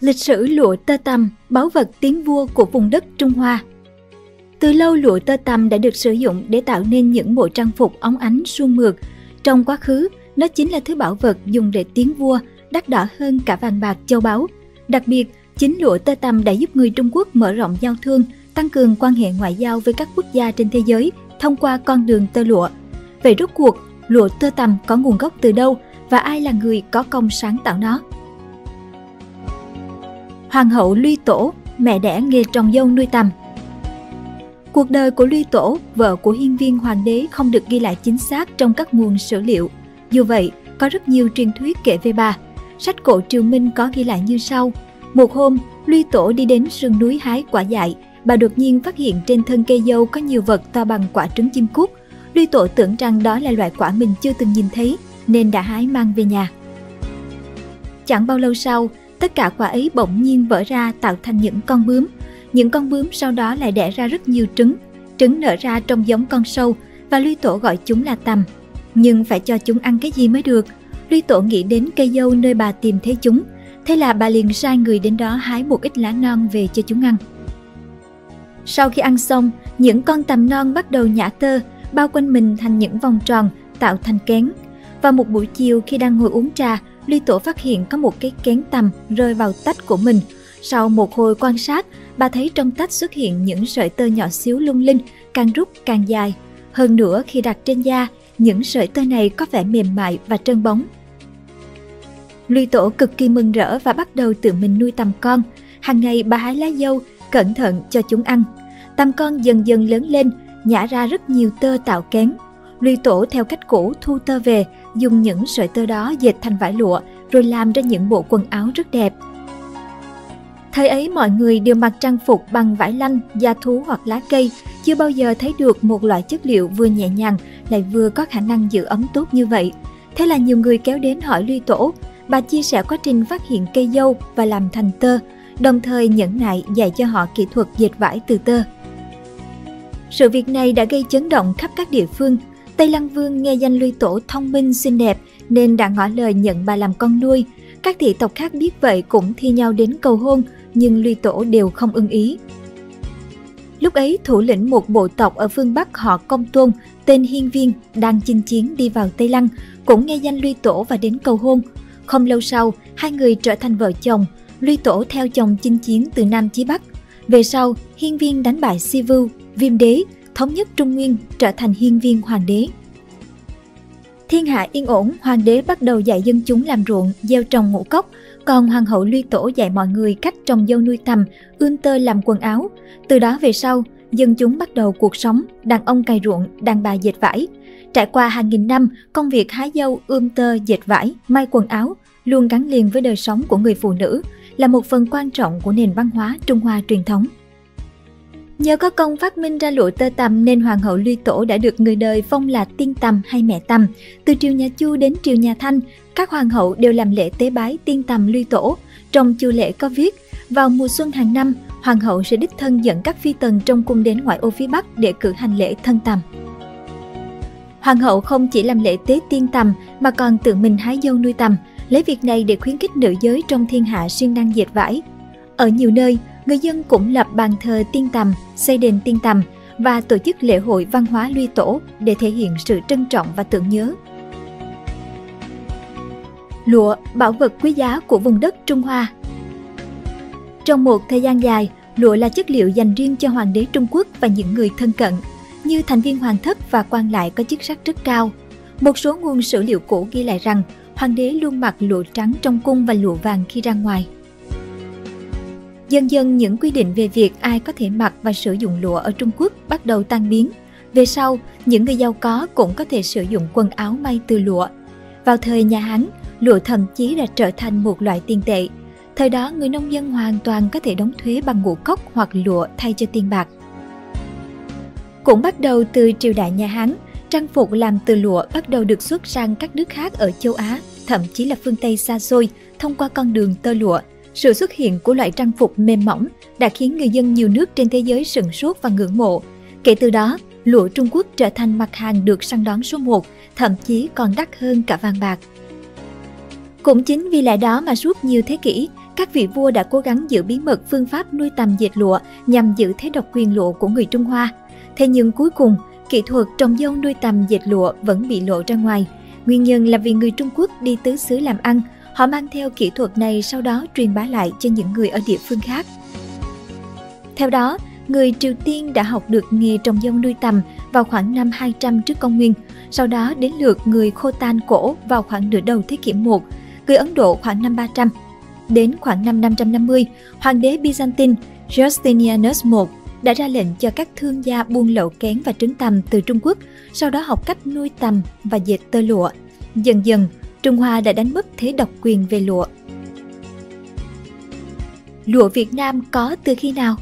Lịch sử lụa tơ tằm, báu vật tiến vua của vùng đất Trung Hoa Từ lâu lụa tơ tằm đã được sử dụng để tạo nên những bộ trang phục óng ánh suôn mượt. Trong quá khứ, nó chính là thứ bảo vật dùng để tiến vua, đắt đỏ hơn cả vàng bạc châu báu. Đặc biệt, chính lụa tơ tằm đã giúp người Trung Quốc mở rộng giao thương, tăng cường quan hệ ngoại giao với các quốc gia trên thế giới thông qua con đường tơ lụa. Vậy rốt cuộc, lụa tơ tằm có nguồn gốc từ đâu và ai là người có công sáng tạo nó? Hoàng hậu Luy Tổ, mẹ đẻ nghề trồng dâu nuôi tầm. Cuộc đời của Luy Tổ, vợ của hiên viên hoàng đế không được ghi lại chính xác trong các nguồn sử liệu. Dù vậy, có rất nhiều truyền thuyết kể về bà. Sách cổ Triều Minh có ghi lại như sau. Một hôm, Luy Tổ đi đến sườn núi hái quả dại. Bà đột nhiên phát hiện trên thân cây dâu có nhiều vật to bằng quả trứng chim cút. Luy Tổ tưởng rằng đó là loại quả mình chưa từng nhìn thấy, nên đã hái mang về nhà. Chẳng bao lâu sau, tất cả quả ấy bỗng nhiên vỡ ra tạo thành những con bướm. Những con bướm sau đó lại đẻ ra rất nhiều trứng. Trứng nở ra trông giống con sâu và Luy Tổ gọi chúng là tằm. Nhưng phải cho chúng ăn cái gì mới được. Luy Tổ nghĩ đến cây dâu nơi bà tìm thấy chúng. Thế là bà liền sai người đến đó hái một ít lá non về cho chúng ăn. Sau khi ăn xong, những con tằm non bắt đầu nhả tơ, bao quanh mình thành những vòng tròn, tạo thành kén. Vào một buổi chiều khi đang ngồi uống trà, Ly Tổ phát hiện có một cái kén tằm rơi vào tách của mình. Sau một hồi quan sát, bà thấy trong tách xuất hiện những sợi tơ nhỏ xíu lung linh, càng rút càng dài. Hơn nữa khi đặt trên da, những sợi tơ này có vẻ mềm mại và trơn bóng. Ly Tổ cực kỳ mừng rỡ và bắt đầu tự mình nuôi tầm con. Hàng ngày bà hái lá dâu, cẩn thận cho chúng ăn. Tầm con dần dần lớn lên, nhả ra rất nhiều tơ tạo kén lui Tổ theo cách cũ thu tơ về, dùng những sợi tơ đó dệt thành vải lụa, rồi làm ra những bộ quần áo rất đẹp. Thời ấy mọi người đều mặc trang phục bằng vải lanh, da thú hoặc lá cây, chưa bao giờ thấy được một loại chất liệu vừa nhẹ nhàng lại vừa có khả năng giữ ấm tốt như vậy. Thế là nhiều người kéo đến hỏi Luy Tổ, bà chia sẻ quá trình phát hiện cây dâu và làm thành tơ, đồng thời nhẫn nại dạy cho họ kỹ thuật dệt vải từ tơ. Sự việc này đã gây chấn động khắp các địa phương, Tây Lăng Vương nghe danh Lui Tổ thông minh xinh đẹp nên đã ngỏ lời nhận bà làm con nuôi. Các thị tộc khác biết vậy cũng thi nhau đến cầu hôn, nhưng Lui Tổ đều không ưng ý. Lúc ấy, thủ lĩnh một bộ tộc ở phương Bắc họ Công Tôn, tên Hiên Viên, đang chinh chiến đi vào Tây Lăng, cũng nghe danh Luy Tổ và đến cầu hôn. Không lâu sau, hai người trở thành vợ chồng, Luy Tổ theo chồng chinh chiến từ Nam chí Bắc. Về sau, Hiên Viên đánh bại Sivu, Viêm Đế, thống nhất Trung Nguyên trở thành hiên viên hoàng đế. Thiên hạ yên ổn, hoàng đế bắt đầu dạy dân chúng làm ruộng, gieo trồng ngũ cốc, còn hoàng hậu Luy Tổ dạy mọi người cách trồng dâu nuôi tầm, ươm tơ làm quần áo. Từ đó về sau, dân chúng bắt đầu cuộc sống, đàn ông cày ruộng, đàn bà dệt vải. Trải qua hàng nghìn năm, công việc hái dâu, ươm tơ, dệt vải, may quần áo luôn gắn liền với đời sống của người phụ nữ, là một phần quan trọng của nền văn hóa Trung Hoa truyền thống. Nhờ có công phát minh ra lụa tơ tằm nên hoàng hậu Luy Tổ đã được người đời phong là tiên tằm hay mẹ tằm. Từ triều nhà Chu đến triều nhà Thanh, các hoàng hậu đều làm lễ tế bái tiên tằm Luy Tổ. Trong chu lễ có viết, vào mùa xuân hàng năm, hoàng hậu sẽ đích thân dẫn các phi tần trong cung đến ngoại ô phía Bắc để cử hành lễ thân tằm. Hoàng hậu không chỉ làm lễ tế tiên tằm mà còn tự mình hái dâu nuôi tằm, lấy việc này để khuyến khích nữ giới trong thiên hạ siêng năng dệt vải. Ở nhiều nơi, người dân cũng lập bàn thờ tiên tầm, xây đền tiên tầm và tổ chức lễ hội văn hóa luy tổ để thể hiện sự trân trọng và tưởng nhớ. Lụa, bảo vật quý giá của vùng đất Trung Hoa Trong một thời gian dài, lụa là chất liệu dành riêng cho hoàng đế Trung Quốc và những người thân cận, như thành viên hoàng thất và quan lại có chức sắc rất cao. Một số nguồn sử liệu cũ ghi lại rằng hoàng đế luôn mặc lụa trắng trong cung và lụa vàng khi ra ngoài. Dần dần những quy định về việc ai có thể mặc và sử dụng lụa ở Trung Quốc bắt đầu tan biến. Về sau, những người giàu có cũng có thể sử dụng quần áo may từ lụa. Vào thời nhà Hán, lụa thậm chí đã trở thành một loại tiền tệ. Thời đó, người nông dân hoàn toàn có thể đóng thuế bằng ngũ cốc hoặc lụa thay cho tiền bạc. Cũng bắt đầu từ triều đại nhà Hán, trang phục làm từ lụa bắt đầu được xuất sang các nước khác ở châu Á, thậm chí là phương Tây xa xôi, thông qua con đường tơ lụa – sự xuất hiện của loại trang phục mềm mỏng đã khiến người dân nhiều nước trên thế giới sửng sốt và ngưỡng mộ. Kể từ đó, lụa Trung Quốc trở thành mặt hàng được săn đón số 1, thậm chí còn đắt hơn cả vàng bạc. Cũng chính vì lẽ đó mà suốt nhiều thế kỷ, các vị vua đã cố gắng giữ bí mật phương pháp nuôi tầm dệt lụa nhằm giữ thế độc quyền lụa của người Trung Hoa. Thế nhưng cuối cùng, kỹ thuật trồng dâu nuôi tầm dệt lụa vẫn bị lộ ra ngoài. Nguyên nhân là vì người Trung Quốc đi tứ xứ làm ăn, họ mang theo kỹ thuật này sau đó truyền bá lại cho những người ở địa phương khác. Theo đó, người Triều Tiên đã học được nghề trồng dâu nuôi tầm vào khoảng năm 200 trước công nguyên, sau đó đến lượt người Khotan cổ vào khoảng nửa đầu thế kỷ 1, người Ấn Độ khoảng năm 300. Đến khoảng năm 550, hoàng đế Byzantine Justinianus I đã ra lệnh cho các thương gia buôn lậu kén và trứng tằm từ Trung Quốc, sau đó học cách nuôi tằm và dệt tơ lụa. Dần dần, Trung Hoa đã đánh mất thế độc quyền về lụa. Lụa Việt Nam có từ khi nào?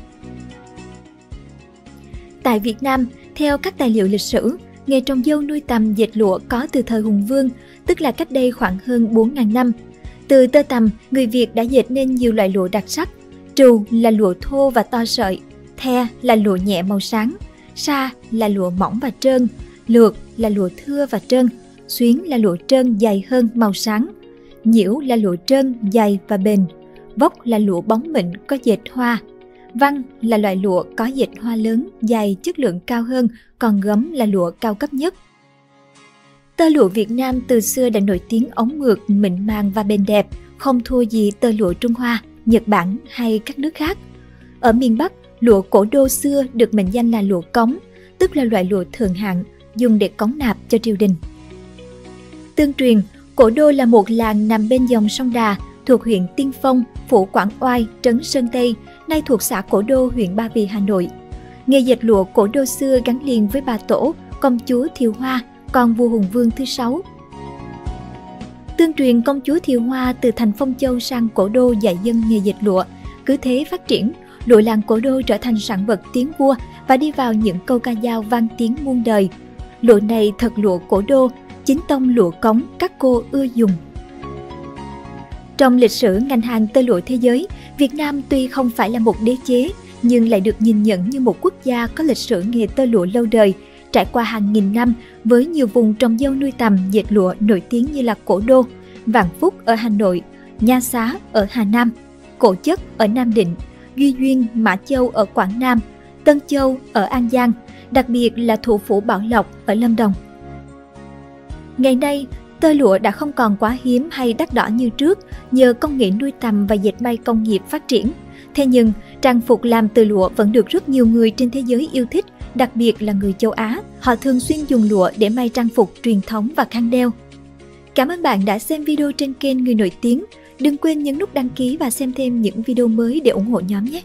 Tại Việt Nam, theo các tài liệu lịch sử, nghề trồng dâu nuôi tầm dệt lụa có từ thời Hùng Vương, tức là cách đây khoảng hơn 4.000 năm. Từ tơ tầm, người Việt đã dệt nên nhiều loại lụa đặc sắc. Trù là lụa thô và to sợi, the là lụa nhẹ màu sáng, sa là lụa mỏng và trơn, lược là lụa thưa và trơn, xuyến là lụa trơn dày hơn màu sáng, nhiễu là lụa trơn dày và bền, vóc là lụa bóng mịn có dệt hoa, Văn là loại lụa có dệt hoa lớn, dày, chất lượng cao hơn, còn gấm là lụa cao cấp nhất. Tơ lụa Việt Nam từ xưa đã nổi tiếng ống mượt, mịn màng và bền đẹp, không thua gì tơ lụa Trung Hoa, Nhật Bản hay các nước khác. Ở miền Bắc, lụa cổ đô xưa được mệnh danh là lụa cống, tức là loại lụa thường hạng, dùng để cống nạp cho triều đình. Tương truyền, cổ đô là một làng nằm bên dòng sông Đà, thuộc huyện Tiên Phong, phủ Quảng Oai, trấn Sơn Tây, nay thuộc xã Cổ Đô, huyện Ba Vì, Hà Nội. Nghề dệt lụa cổ đô xưa gắn liền với bà Tổ, công chúa Thiều Hoa, con vua Hùng Vương thứ sáu. Tương truyền công chúa Thiều Hoa từ thành Phong Châu sang Cổ Đô dạy dân nghề dệt lụa, cứ thế phát triển, lụa làng Cổ Đô trở thành sản vật tiếng vua và đi vào những câu ca dao vang tiếng muôn đời. Lụa này thật lụa Cổ Đô, chính tông lụa cống các cô ưa dùng. Trong lịch sử ngành hàng tơ lụa thế giới, Việt Nam tuy không phải là một đế chế, nhưng lại được nhìn nhận như một quốc gia có lịch sử nghề tơ lụa lâu đời, trải qua hàng nghìn năm với nhiều vùng trồng dâu nuôi tầm dệt lụa nổi tiếng như là Cổ Đô, Vạn Phúc ở Hà Nội, Nha Xá ở Hà Nam, Cổ Chất ở Nam Định, Duy Duyên, Mã Châu ở Quảng Nam, Tân Châu ở An Giang, đặc biệt là thủ phủ Bảo Lộc ở Lâm Đồng. Ngày nay, Tơ lụa đã không còn quá hiếm hay đắt đỏ như trước nhờ công nghệ nuôi tầm và dệt may công nghiệp phát triển. Thế nhưng, trang phục làm từ lụa vẫn được rất nhiều người trên thế giới yêu thích, đặc biệt là người châu Á. Họ thường xuyên dùng lụa để may trang phục truyền thống và khăn đeo. Cảm ơn bạn đã xem video trên kênh Người Nổi Tiếng. Đừng quên nhấn nút đăng ký và xem thêm những video mới để ủng hộ nhóm nhé!